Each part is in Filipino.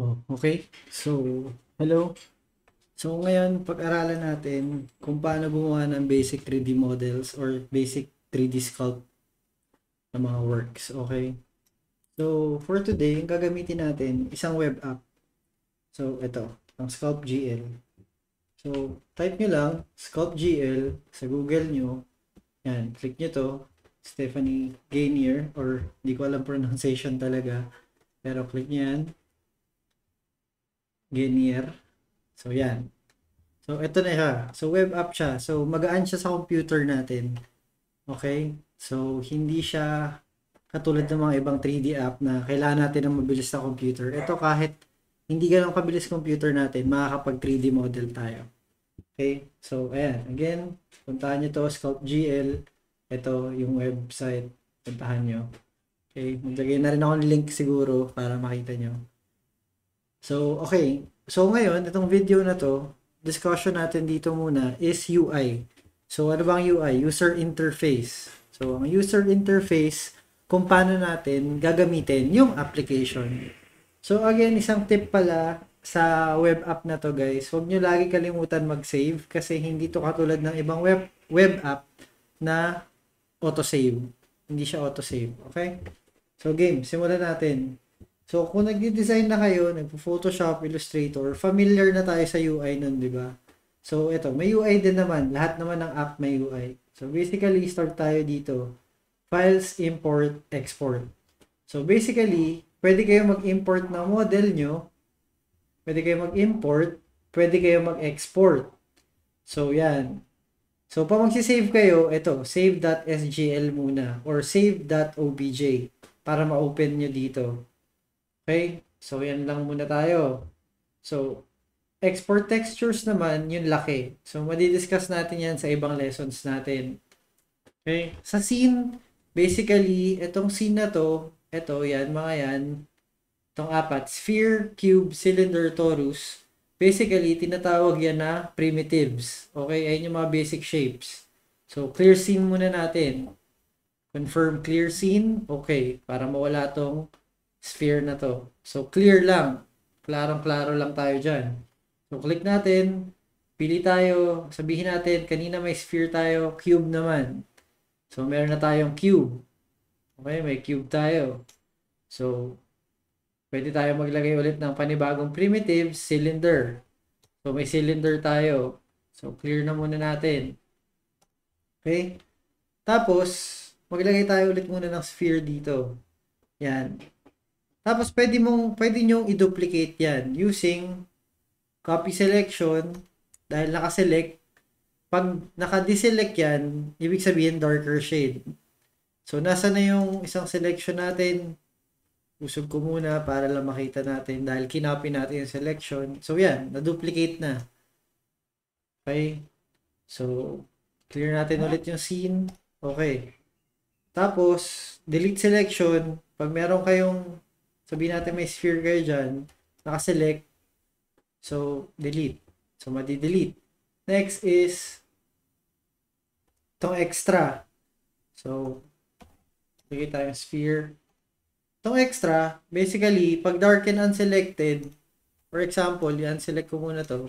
Oh, okay. So, hello. So, ngayon, pag-aralan natin kung paano gumawa ng basic 3D models or basic 3D sculpt ng mga works. Okay. So, for today, ang gagamitin natin, isang web app. So, ito, ang Sculpt GL. So, type nyo lang, Sculpt GL sa Google nyo. Yan, click nyo to. Stephanie Gainier, or di ko alam pronunciation talaga. Pero click nyo yan. Gainier. So, yan. So, ito na siya. So, web app siya. So, magaan siya sa computer natin. Okay? So, hindi siya katulad ng mga ibang 3D app na kailangan natin ng mabilis na computer. Ito kahit hindi ganun kabilis computer natin, makakapag 3D model tayo. Okay? So, ayan. Again, puntahan nyo to, Sculpt GL. Ito yung website. Puntahan nyo. Okay? Maglagay na rin ako ng link siguro para makita nyo. So, okay. So, ngayon, itong video na to, discussion natin dito muna is UI. So, ano bang UI? User interface. So, ang user interface, kung paano natin gagamitin yung application. So, again, isang tip pala sa web app na to guys, huwag nyo lagi kalimutan mag-save kasi hindi to katulad ng ibang web, web app na auto-save. Hindi siya auto-save. Okay? So, game. Simulan natin. So, kung nag-design na kayo, nagpo-Photoshop, Illustrator, familiar na tayo sa UI nun, di ba? So, ito, may UI din naman. Lahat naman ng app may UI. So, basically, start tayo dito. Files, import, export. So, basically, pwede kayo mag-import ng model nyo. Pwede kayo mag-import. Pwede kayo mag-export. So, yan. So, pag magsisave kayo, ito, save.sgl muna or save.obj para ma-open nyo dito. Okay? So, yan lang muna tayo. So, export textures naman, yung laki. So, madidiscuss natin yan sa ibang lessons natin. Okay? Sa scene, basically, itong scene na to, ito, yan, mga yan, itong apat, sphere, cube, cylinder, torus, basically, tinatawag yan na primitives. Okay? Ayan yung mga basic shapes. So, clear scene muna natin. Confirm clear scene. Okay. Para mawala tong sphere na to. So, clear lang. Klarong-klaro lang tayo dyan. So, click natin. Pili tayo. Sabihin natin, kanina may sphere tayo. Cube naman. So, meron na tayong cube. Okay, may cube tayo. So, pwede tayo maglagay ulit ng panibagong primitive, cylinder. So, may cylinder tayo. So, clear na muna natin. Okay? Tapos, maglagay tayo ulit muna ng sphere dito. Yan. Tapos, pwede mong, pwede nyong i-duplicate yan using copy selection. Dahil nakaselect, pag naka-deselect yan, ibig sabihin darker shade. So, nasa na yung isang selection natin? Usog ko muna para lang makita natin dahil kinopy natin yung selection. So, yan. Na-duplicate na. Okay? So, clear natin ulit yung scene. Okay. Tapos, delete selection. Pag meron kayong, sabihin natin may sphere kayo dyan, nakaselect. So, delete. So, madi-delete. Next is, itong extra. So, lagay tayong sphere. Itong extra, basically, pag darken unselected, for example, i-unselect ko muna to.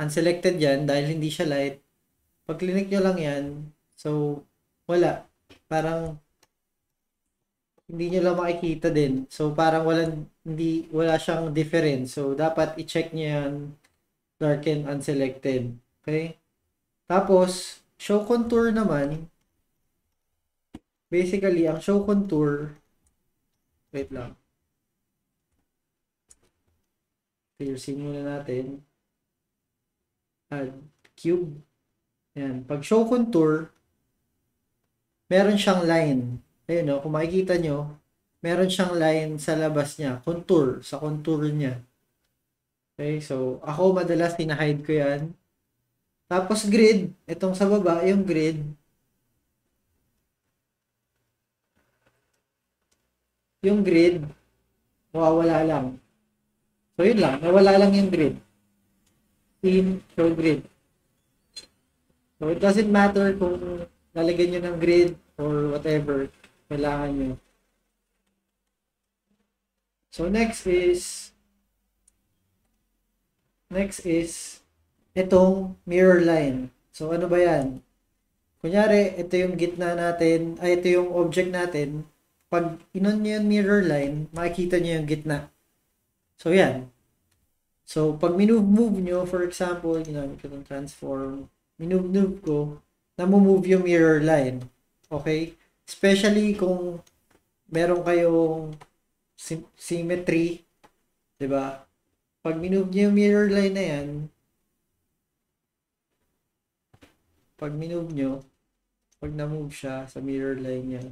Unselected yan dahil hindi siya light. Pag clinic nyo lang yan, so, wala. Parang, hindi nyo lang makikita din. So, parang walang, hindi, wala siyang difference. So, dapat i-check nyo yan, darken unselected. Okay? Tapos, show contour naman, basically, ang show contour, wait lang. Clearsing muna natin. Add cube. Yan. Pag show contour, meron siyang line. Ayun no, kung makikita nyo, meron siyang line sa labas niya. Contour, sa contour niya. Okay, so, ako madalas tinahide ko yan. Tapos grid, itong sa baba, yung grid, yung grid, mawawala lang. So, yun lang. Nawala lang yung grid. Scene, show grid. So, it doesn't matter kung lalagyan nyo ng grid or whatever. Kailangan nyo. So next is next is itong mirror line. So ano ba yan? Kunyari, ito yung gitna natin, ay ito yung object natin. Pag inon nyo yung mirror line, makikita nyo yung gitna. So yan. So pag minove-move nyo, for example, ginamit ko itong transform, minove-move ko, namumove yung mirror line. Okay? Especially kung meron kayong sim- symmetry, 'di ba? Pag minove niyo yung mirror line na 'yan, pag minove nyo, pag na-move siya sa mirror line niya.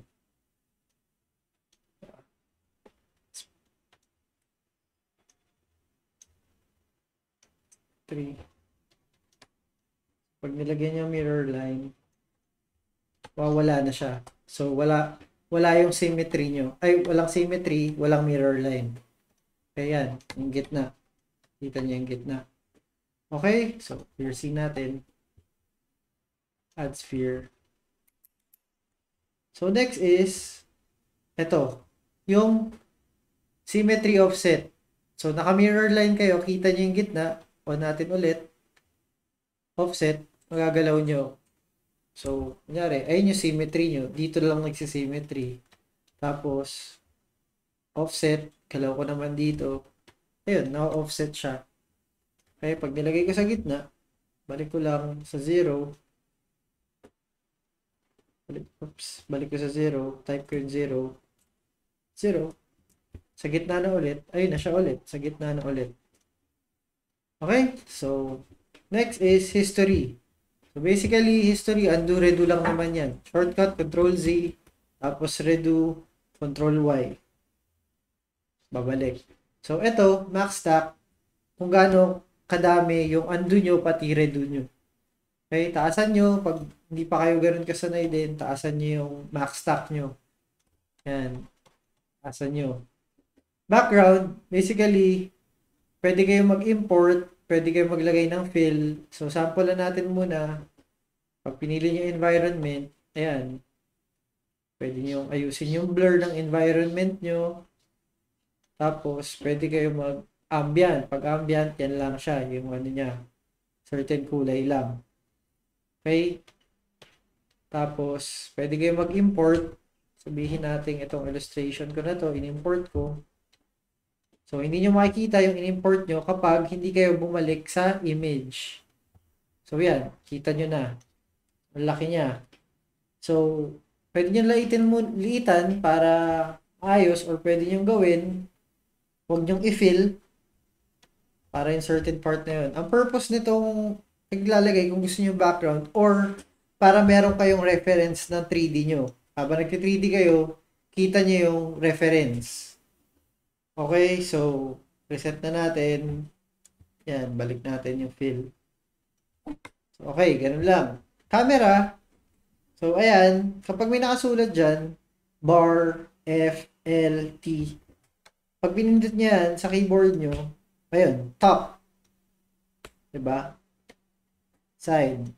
Pag nilagyan yung mirror line, wawala na siya. So, wala, wala yung symmetry nyo. Ay, walang symmetry, walang mirror line. Kaya yan, yung gitna. Kita niyo yung gitna. Okay, so, piercing natin. Add sphere. So, next is, ito, yung symmetry offset. So, naka-mirror line kayo, kita niyo yung gitna, on natin ulit, offset, magagalaw nyo. So, kunyari, ayun yung symmetry nyo. Dito lang nagsisymmetry. Tapos, offset, galaw ko naman dito. Ayun, na-offset siya. Kaya pag nilagay ko sa gitna, balik ko lang sa 0. Balik, oops, balik ko sa 0. Type ko yung 0. 0. Sa gitna na ulit. Ayun na siya ulit. Sa gitna na ulit. Okay? So, next is history. So basically, history, undo, redo lang naman yan. Shortcut, control Z, tapos redo, control Y. Babalik. So ito, max stack, kung gaano kadami yung undo nyo, pati redo nyo. Okay, taasan nyo, pag hindi pa kayo ganun kasanay din, taasan nyo yung max stack nyo. Yan. Taasan nyo. Background, basically, pwede kayo mag-import pwede kayo maglagay ng fill. So, sample na natin muna. Pag pinili nyo environment, ayan. Pwede nyo ayusin yung blur ng environment nyo. Tapos, pwede kayo mag-ambient. Pag ambient, yan lang siya. Yung ano niya. Certain kulay lang. Okay? Tapos, pwede kayo mag-import. Sabihin natin itong illustration ko na to, in-import ko. So, hindi nyo makikita yung in-import nyo kapag hindi kayo bumalik sa image. So, yan. Kita nyo na. Ang laki niya. So, pwede nyo liitin mo, liitan para ayos or pwede nyo gawin. Huwag nyo i-fill para yung certain part na yun. Ang purpose nitong naglalagay kung gusto nyo background or para meron kayong reference ng 3D nyo. Habang nag-3D kayo, kita nyo yung reference. Okay, so reset na natin. Yan, balik natin yung fill. So, okay, ganun lang. Camera. So, ayan, kapag may nakasulat dyan, bar, F, L, T. Pag pinindot niya yan sa keyboard nyo, ayun, top. Diba? Side.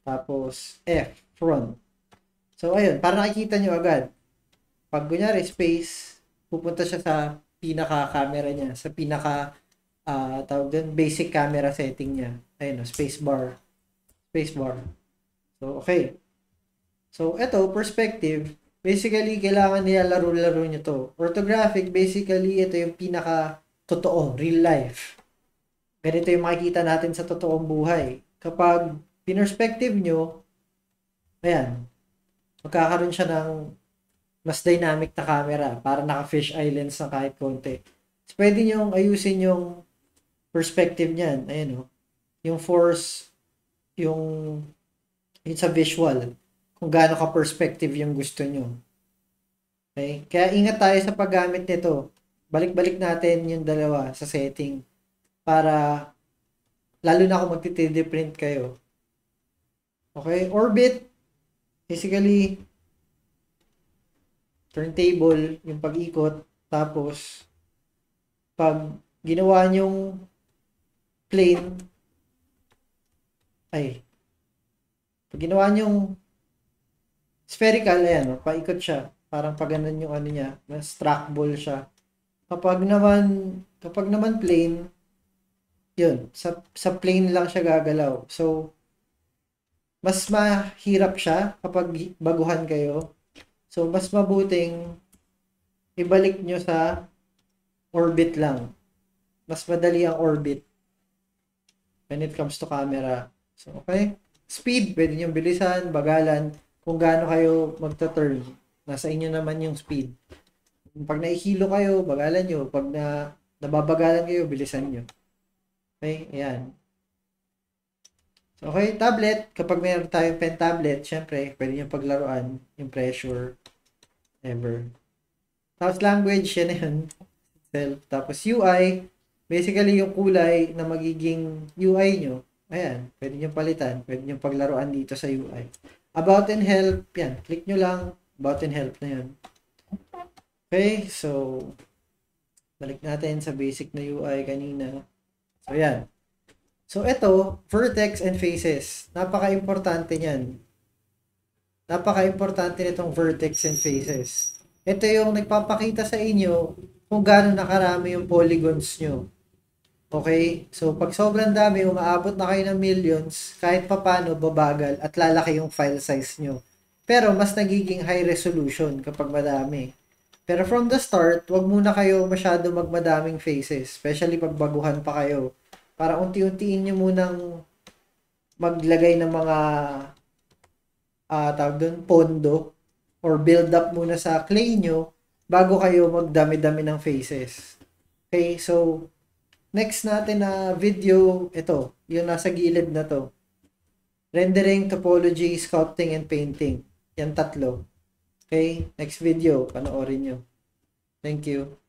Tapos, F, front. So, ayun, para nakikita nyo agad. Pag kunyari, space, pupunta siya sa pinaka-camera niya, sa pinaka uh, tawag din, basic camera setting niya. Ayun, no, space bar. Space bar. So, okay. So, ito, perspective. Basically, kailangan nila laro-laro nyo to. Orthographic, basically, ito yung pinaka totoo, real life. Ganito yung makikita natin sa totoong buhay. Kapag pinerspective nyo, ayan, magkakaroon siya ng mas dynamic na camera para naka-fish eye lens na kahit konti. So, pwede nyo ayusin yung perspective niyan. Ayan o. Oh. Yung force, yung, yung sa visual. Kung gaano ka perspective yung gusto nyo. Okay? Kaya ingat tayo sa paggamit nito. Balik-balik natin yung dalawa sa setting para lalo na kung magti-3D print kayo. Okay? Orbit, basically, turntable, yung pag-ikot, tapos pag ginawa nyong plane, ay, pag ginawa nyong spherical, ayan, paikot siya. Parang pag ganun yung ano niya, mas trackball siya. Kapag naman, kapag naman plain, yun, sa, sa plain lang siya gagalaw. So, mas mahirap siya kapag baguhan kayo. So, mas mabuting ibalik nyo sa orbit lang. Mas madali ang orbit when it comes to camera. So, okay? Speed, pwede nyo bilisan, bagalan, kung gaano kayo magta-turn. Nasa inyo naman yung speed. Pag naihilo kayo, bagalan nyo. Pag na, nababagalan kayo, bilisan nyo. Okay? Ayan. Okay, tablet. Kapag mayroon tayong pen tablet, syempre, pwede nyo paglaruan yung pressure. Ever. Tapos language, yan yun. Tapos UI, basically yung kulay na magiging UI nyo. Ayan, pwede nyo palitan. Pwede nyo paglaruan dito sa UI. About and help, yan. Click nyo lang. About and help na yun. Okay, so balik natin sa basic na UI kanina. So, yan. So, ito, vertex and faces. Napaka-importante niyan. Napaka-importante nitong vertex and faces. Ito yung nagpapakita sa inyo kung gaano nakarami yung polygons nyo. Okay? So, pag sobrang dami, umaabot na kayo ng millions, kahit papano, babagal at lalaki yung file size nyo. Pero, mas nagiging high resolution kapag madami. Pero from the start, wag muna kayo masyado magmadaming faces, especially pag baguhan pa kayo. Para unti-untiin nyo munang maglagay ng mga uh, tawag doon, pondo or build up muna sa clay nyo bago kayo magdami-dami ng faces. Okay, so next natin na video, ito, yung nasa gilid na to. Rendering, topology, sculpting, and painting. Yan tatlo. Okay, next video, panoorin nyo. Thank you.